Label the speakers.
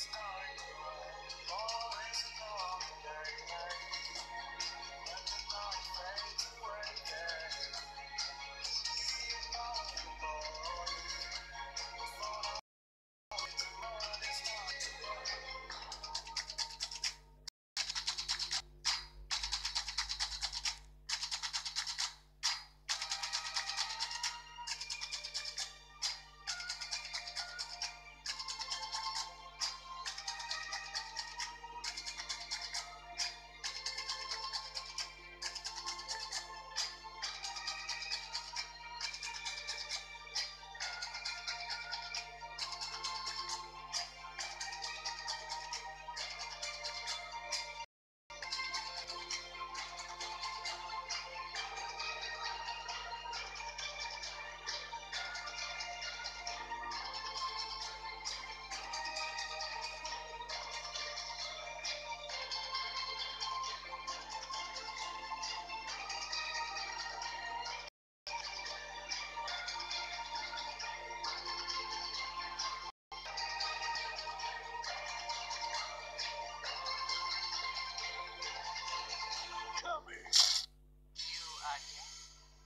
Speaker 1: Stop.